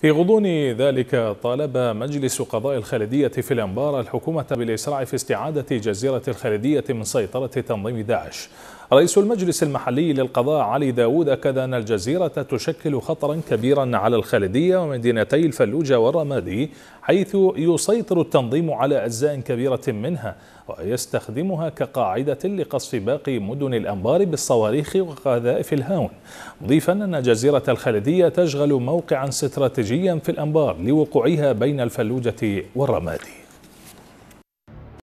في غضون ذلك طالب مجلس قضاء الخالدية في الأنبار الحكومة بالإسراع في استعادة جزيرة الخالدية من سيطرة تنظيم داعش. رئيس المجلس المحلي للقضاء علي داود أكد أن الجزيرة تشكل خطرا كبيرا على الخالدية ومدينتي الفلوجة والرمادي حيث يسيطر التنظيم على أجزاء كبيرة منها ويستخدمها كقاعدة لقصف باقي مدن الأنبار بالصواريخ وقذائف الهاون مضيفا أن جزيرة الخالدية تشغل موقعا استراتيجيا في الأنبار لوقوعها بين الفلوجة والرمادي.